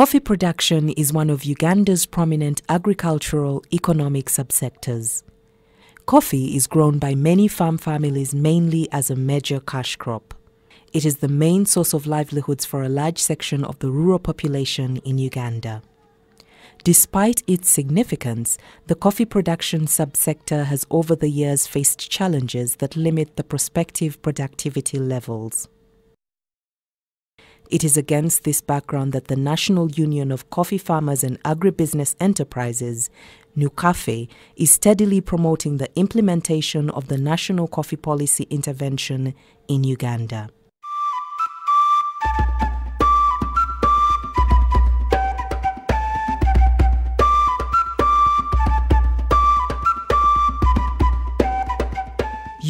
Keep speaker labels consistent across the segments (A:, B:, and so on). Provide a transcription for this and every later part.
A: Coffee production is one of Uganda's prominent agricultural economic subsectors. Coffee is grown by many farm families mainly as a major cash crop. It is the main source of livelihoods for a large section of the rural population in Uganda. Despite its significance, the coffee production subsector has over the years faced challenges that limit the prospective productivity levels. It is against this background that the National Union of Coffee Farmers and Agribusiness Enterprises, NUCAFE, is steadily promoting the implementation of the National Coffee Policy Intervention in Uganda.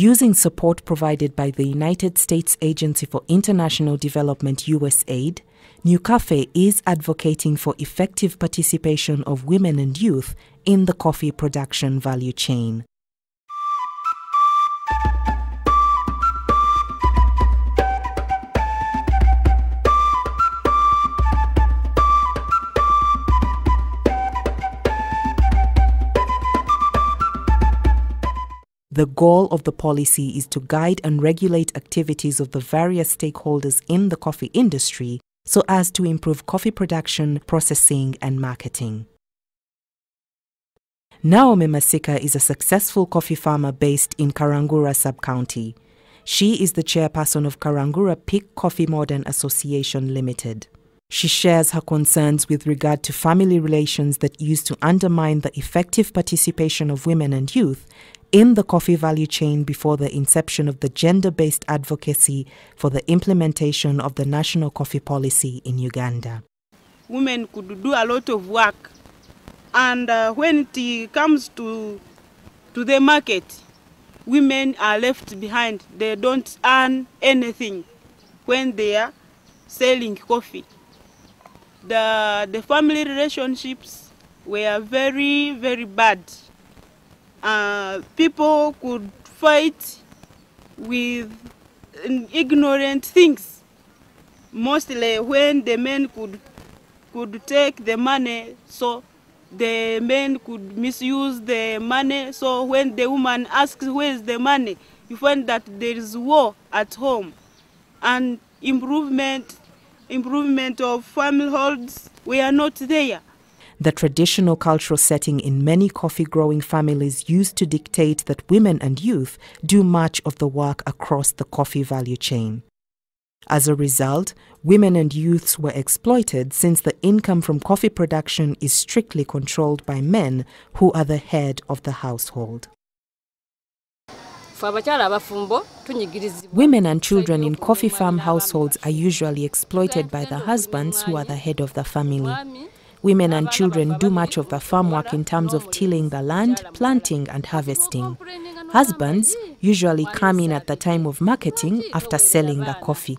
A: Using support provided by the United States Agency for International Development USAID, NUCAFE is advocating for effective participation of women and youth in the coffee production value chain. The goal of the policy is to guide and regulate activities of the various stakeholders in the coffee industry so as to improve coffee production, processing, and marketing. Naomi Masika is a successful coffee farmer based in Karangura sub-county. She is the chairperson of Karangura Peak Coffee Modern Association Limited. She shares her concerns with regard to family relations that used to undermine the effective participation of women and youth in the coffee value chain before the inception of the gender based advocacy for the implementation of the national coffee policy in Uganda.
B: Women could do a lot of work, and uh, when it comes to, to the market, women are left behind. They don't earn anything when they are selling coffee. The, the family relationships were very, very bad uh, people could fight with ignorant things. Mostly when the men could could take the money, so the men could misuse the money. So when the woman asks where is the money, you find that there is war at home, and improvement improvement of family holds we are not there.
A: The traditional cultural setting in many coffee growing families used to dictate that women and youth do much of the work across the coffee value chain. As a result, women and youths were exploited since the income from coffee production is strictly controlled by men who are the head of the household. Women and children in coffee farm households are usually exploited by the husbands who are the head of the family. Women and children do much of the farm work in terms of tilling the land, planting, and harvesting. Husbands usually come in at the time of marketing after selling the coffee.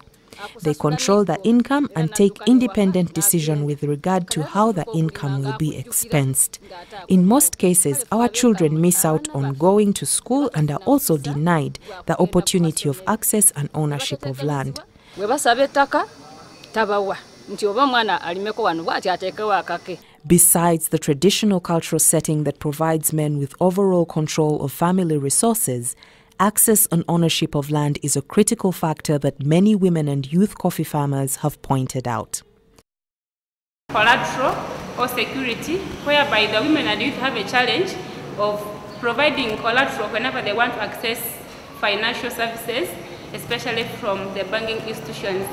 A: They control the income and take independent decision with regard to how the income will be expensed. In most cases, our children miss out on going to school and are also denied the opportunity of access and ownership of land. Besides the traditional cultural setting that provides men with overall control of family resources, access and ownership of land is a critical factor that many women and youth coffee farmers have pointed out.
C: Collateral or security, whereby the women and youth have a challenge of providing collateral whenever they want to access financial services, especially from the banking institutions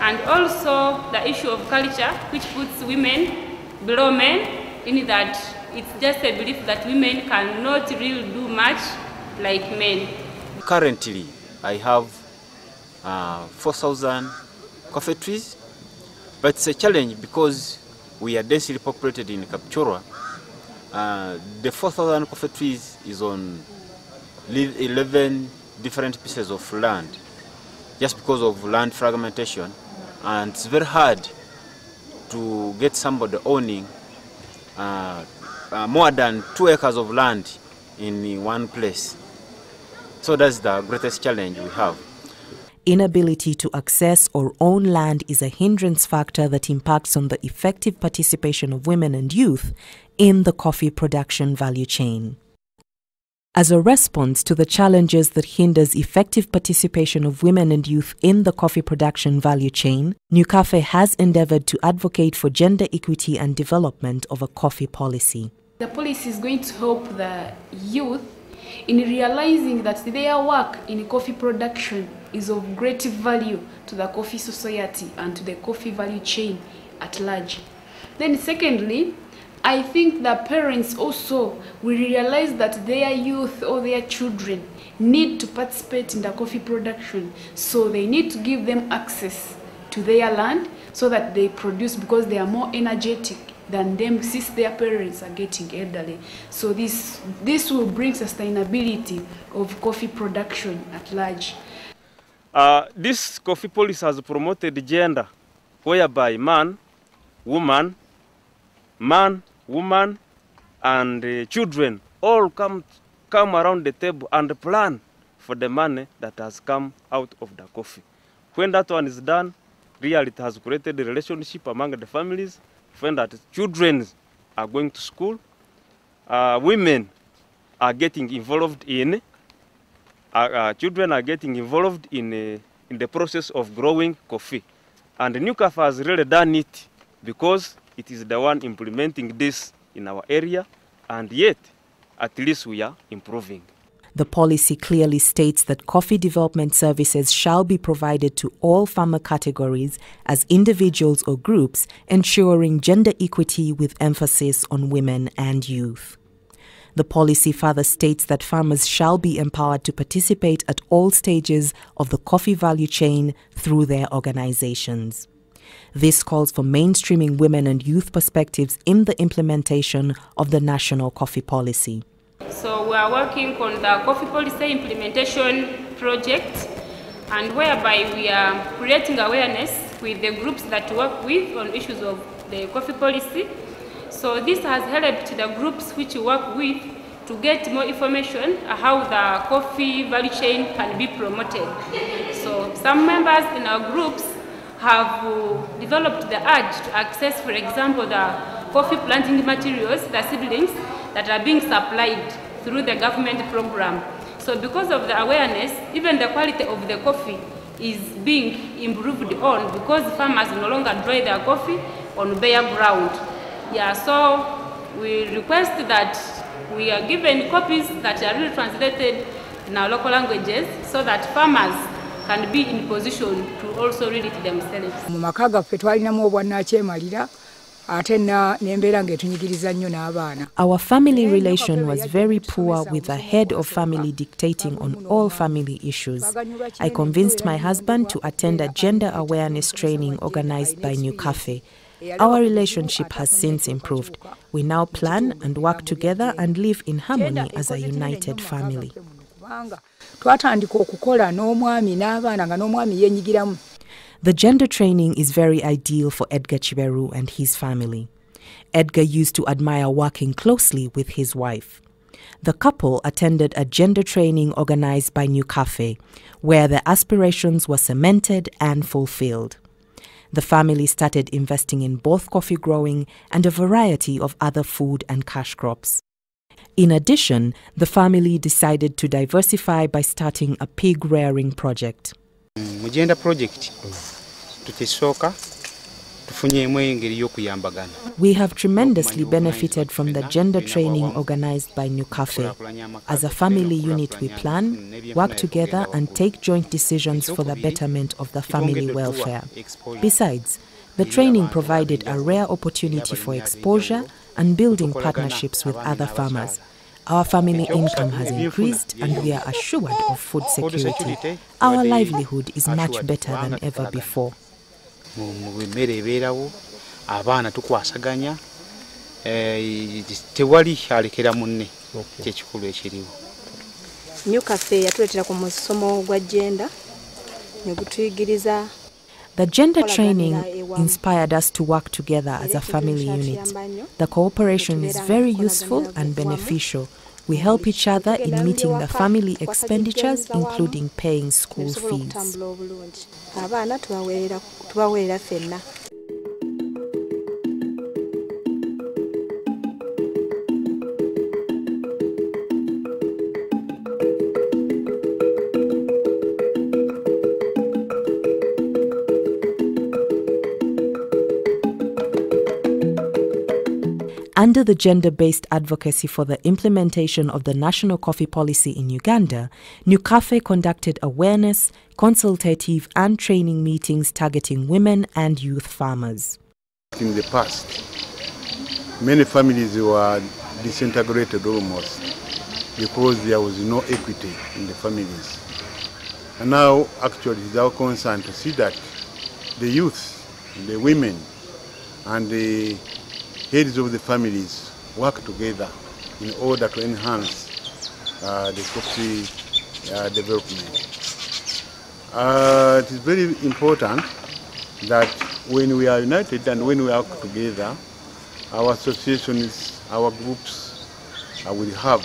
C: and also the issue of culture, which puts women below men, in that it's just a belief that women cannot really do much like men.
D: Currently, I have uh, 4,000 coffee trees, but it's a challenge because we are densely populated in Kapchorwa. Uh, the 4,000 coffee trees is on 11 different pieces of land just because of land fragmentation and it's very hard to get somebody owning uh, uh, more than two acres of land in one place. So that's the greatest challenge we have.
A: inability to access or own land is a hindrance factor that impacts on the effective participation of women and youth in the coffee production value chain. As a response to the challenges that hinders effective participation of women and youth in the coffee production value chain, NUCAFE has endeavored to advocate for gender equity and development of a coffee policy.
E: The policy is going to help the youth in realizing that their work in coffee production is of great value to the coffee society and to the coffee value chain at large. Then secondly, I think the parents also will realize that their youth or their children need to participate in the coffee production. So they need to give them access to their land so that they produce because they are more energetic than them since their parents are getting elderly. So this, this will bring sustainability of coffee production at large.
F: Uh, this coffee policy has promoted gender, whereby man, woman, man, woman, and uh, children all come come around the table and plan for the money that has come out of the coffee. When that one is done, really it has created a relationship among the families. When that children are going to school, uh, women are getting involved in, uh, uh, children are getting involved in, uh, in the process of growing coffee. And NUCAF has really done it because it is the one implementing this in our area, and yet, at least we are improving.
A: The policy clearly states that coffee development services shall be provided to all farmer categories as individuals or groups, ensuring gender equity with emphasis on women and youth. The policy further states that farmers shall be empowered to participate at all stages of the coffee value chain through their organizations. This calls for mainstreaming women and youth perspectives in the implementation of the national coffee policy.
C: So we are working on the coffee policy implementation project and whereby we are creating awareness with the groups that work with on issues of the coffee policy. So this has helped the groups which we work with to get more information how the coffee value chain can be promoted. So some members in our groups have uh, developed the urge to access, for example, the coffee planting materials, the seedlings that are being supplied through the government program. So because of the awareness, even the quality of the coffee is being improved on because farmers no longer dry their coffee on bare ground. Yeah, so we request that we are given copies that are really translated in our local languages so that farmers can be in position to also read it themselves.
G: Ate na- n'embeera ng'etunyigiriza nnyo n'abaana
A: Our family relation was very poor with the head of family dictating on all family issues. I convinced my husband to attend a gender awareness training organized by NUCAFE. Our relationship has since improved. We now plan and work together and live in harmony as a united family. The gender training is very ideal for Edgar Chiberu and his family. Edgar used to admire working closely with his wife. The couple attended a gender training organized by NUCAFE, where their aspirations were cemented and fulfilled. The family started investing in both coffee growing and a variety of other food and cash crops. In addition, the family decided to diversify by starting a pig rearing project.
H: Mu genda project engeri
A: We have tremendously benefited from the gender training organized by NUCAFE. As a family unit, we plan, work together, and take joint decisions for the betterment of the family welfare. Besides, the training provided a rare opportunity for exposure and building partnerships with other farmers. Our family income has increased and we are assured of food security. Our livelihood is much better than ever before.
H: emmere ebeerawo abaana tukwasaganya eh, tewali alekera munne kyekikulu ekiriwo
I: new cafe yatuleetera ku musomo gwa genda ne gutuyigiriza
A: The gender training inspired us to work together as a family unit. The cooperation is very useful and beneficial. We help each other in meeting the family expenditures, including paying school fees. Under the gender based advocacy for the implementation of the national coffee policy in Uganda, Nucafe conducted awareness, consultative, and training meetings targeting women and youth farmers.
J: In the past, many families were disintegrated almost because there was no equity in the families. And now, actually, it's our concern to see that the youth, the women, and the heads of the families work together in order to enhance uh, the coffee uh, development. Uh, it is very important that when we are united and when we work together, our associations, our groups uh, will have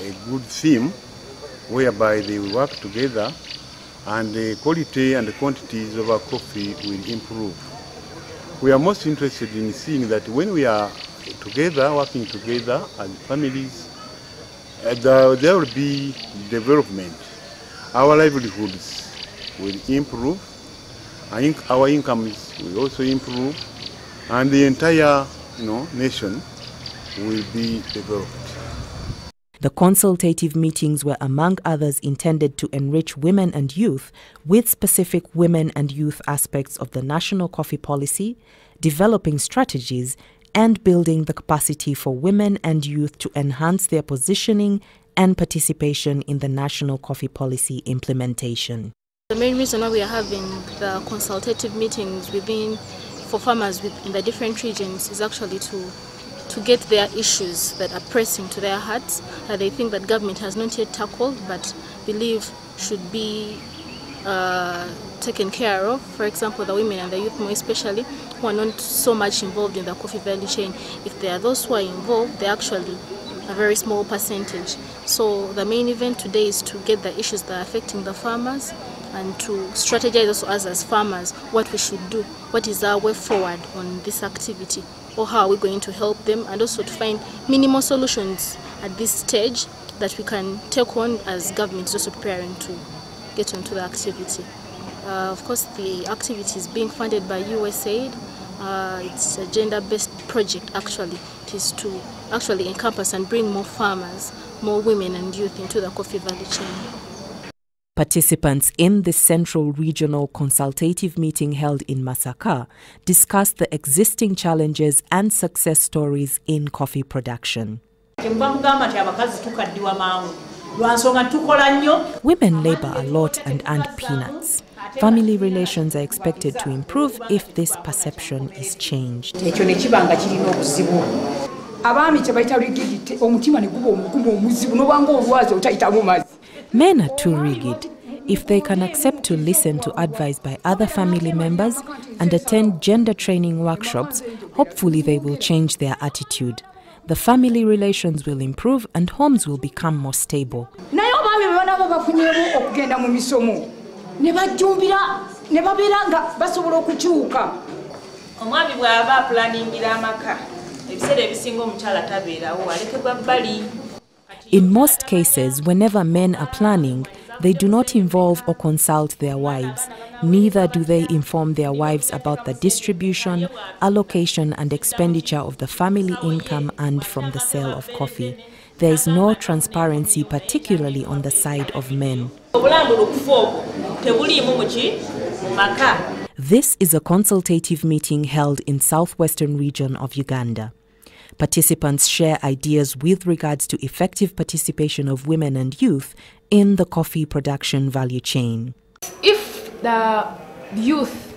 J: a good theme whereby they will work together and the quality and the quantities of our coffee will improve. We are most interested in seeing that when we are together, working together as families, uh, there, will be development. Our livelihoods will improve, our incomes will also improve, and the entire you know, nation will be developed.
A: The consultative meetings were, among others, intended to enrich women and youth with specific women and youth aspects of the national coffee policy, developing strategies, and building the capacity for women and youth to enhance their positioning and participation in the national coffee policy implementation.
K: The main reason why we are having the consultative meetings within for farmers in the different regions is actually to to get their issues that are pressing to their hearts that they think that government has not yet tackled but believe should be uh, taken care of. For example, the women and the youth more especially who are not so much involved in the coffee value chain. If there are those who are involved, they're actually a very small percentage. So the main event today is to get the issues that are affecting the farmers and to strategize also us as farmers what we should do, what is our way forward on this activity, or how are we going to help them, and also to find minimal solutions at this stage that we can take on as government is also preparing to get onto the activity. Uh, of course, the activity is being funded by USAID. Uh, it's a gender-based project actually. It is to actually encompass and bring more farmers, more women and youth into the coffee value chain.
A: Participants in the Central Regional Consultative meeting held in Masaka discussed the existing challenges and success stories in coffee production. Women labor a lot and earn peanuts. Family relations are expected to improve if this perception is changed. Men are too rigid. If they can accept to listen to advice by other family members and attend gender training workshops, hopefully they will change their attitude. The family relations will improve and homes will become more stable.
G: naye obaami bwe banaaba bafunyemu okugenda mu misomo ne bajjumbira ne babeera nga basobola okukyuka
L: omwami bw'aba apulaningira amaka ebiseera ebisinga omukyala tabeerawo alekebwa bbali
A: In most cases, whenever men are planning, they do not involve or consult their wives. Neither do they inform their wives about the distribution, allocation, and expenditure of the family income earned from the sale of coffee. There is no transparency, particularly on the side of men. This is a consultative meeting held in southwestern region of Uganda. Participants share ideas with regards to effective participation of women and youth in the coffee production value chain.
E: If the youth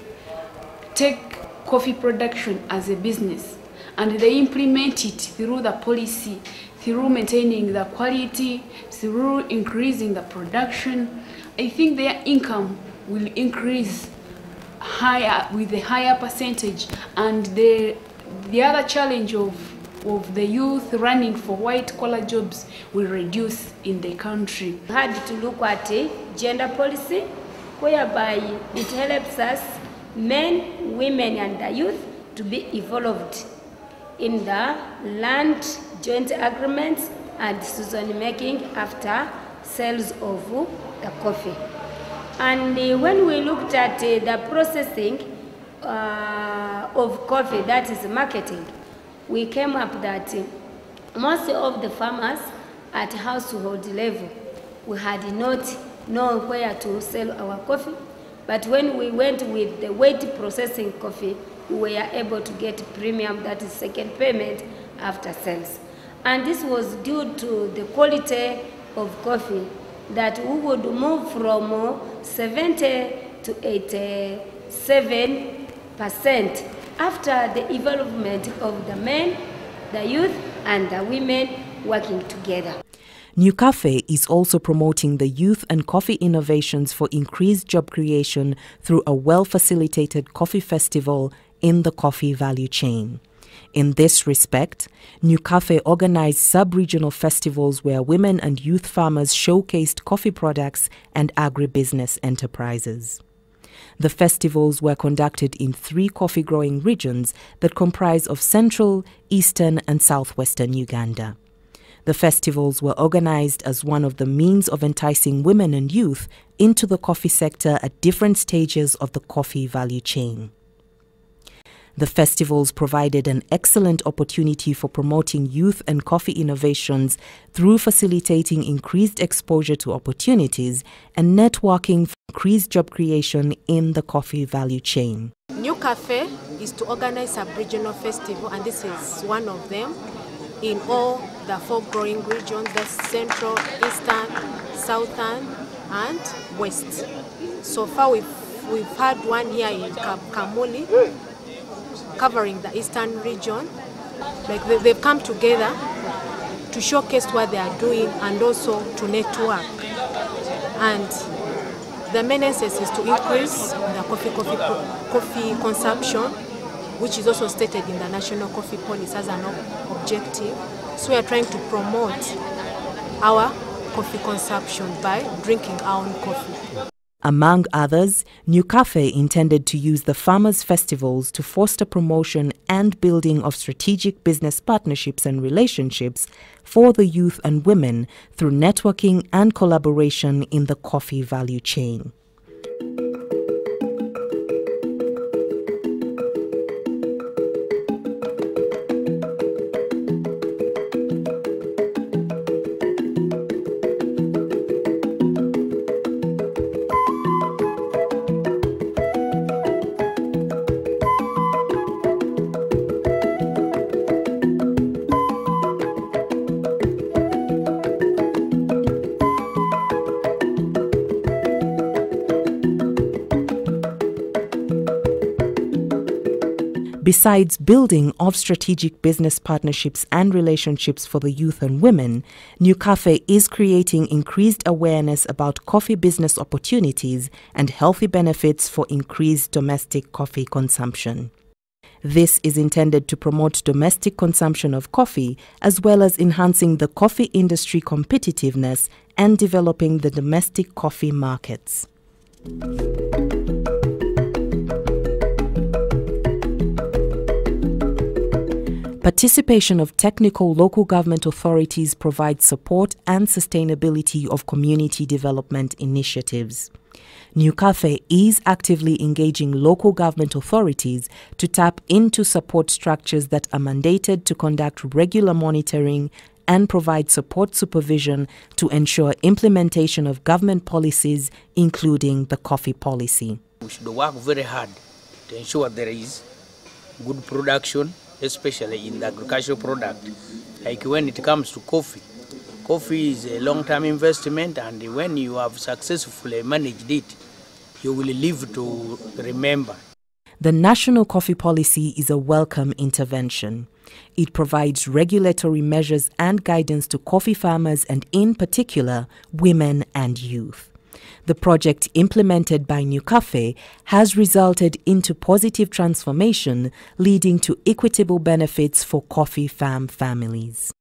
E: take coffee production as a business and they implement it through the policy, through maintaining the quality, through increasing the production, I think their income will increase higher with a higher percentage and the the other challenge of of the youth running for white collar jobs will reduce in the country.
M: We had to look at uh, gender policy, whereby it helps us, men, women, and the youth, to be involved in the land joint agreements and decision making after sales of the coffee. And uh, when we looked at uh, the processing uh, of coffee, that is marketing, we came up that most of the farmers at household level, we had not known where to sell our coffee. But when we went with the weight processing coffee, we were able to get premium, that is second payment after sales. And this was due to the quality of coffee that we would move from 70 to 87 percent after the involvement of the men, the youth, and the women working together.
A: NUCAFE is also promoting the youth and coffee innovations for increased job creation through a well facilitated coffee festival in the coffee value chain. In this respect, NUCAFE organized sub regional festivals where women and youth farmers showcased coffee products and agribusiness enterprises. The festivals were conducted in three coffee growing regions that comprise of central, eastern, and southwestern Uganda. The festivals were organized as one of the means of enticing women and youth into the coffee sector at different stages of the coffee value chain. The festivals provided an excellent opportunity for promoting youth and coffee innovations through facilitating increased exposure to opportunities and networking for increased job creation in the coffee value chain.
N: New Cafe is to organize a regional festival, and this is one of them in all the four growing regions the central, eastern, southern, and west. So far, we've, we've had one here in Kamuli covering the eastern region. Like they, they've come together to showcase what they are doing and also to network. And the main essence is to increase the coffee, coffee, coffee consumption, which is also stated in the National Coffee Policy as an objective. So we are trying to promote our coffee consumption by drinking our own coffee.
A: Among others, NUCAFE intended to use the farmers' festivals to foster promotion and building of strategic business partnerships and relationships for the youth and women through networking and collaboration in the coffee value chain. Besides building of strategic business partnerships and relationships for the youth and women, NUCAFE is creating increased awareness about coffee business opportunities and healthy benefits for increased domestic coffee consumption. This is intended to promote domestic consumption of coffee as well as enhancing the coffee industry competitiveness and developing the domestic coffee markets. Participation of technical local government authorities provides support and sustainability of community development initiatives. NUCAFE is actively engaging local government authorities to tap into support structures that are mandated to conduct regular monitoring and provide support supervision to ensure implementation of government policies, including the coffee policy.
O: We should work very hard to ensure there is good production especially in the agricultural product. Like when it comes to coffee, coffee is a long-term investment and when you have successfully managed it, you will live to remember.
A: The National Coffee Policy is a welcome intervention. It provides regulatory measures and guidance to coffee farmers and, in particular, women and youth. The project implemented by NUCAFE has resulted into positive transformation leading to equitable benefits for coffee farm families.